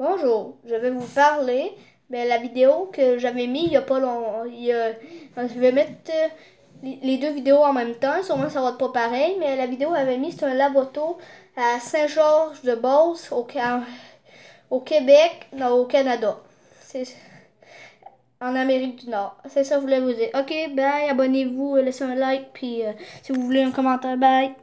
Bonjour, je vais vous parler de la vidéo que j'avais mis il n'y a pas longtemps. Je vais mettre euh, les deux vidéos en même temps, sûrement ça va être pas pareil, mais la vidéo avait mis c'est un lavoto à Saint-Georges-de-Beauce au, Québec, au Canada. C'est en Amérique du Nord. C'est ça que je voulais vous dire. Ok, bye, abonnez-vous, laissez un like, puis euh, si vous voulez un commentaire, bye.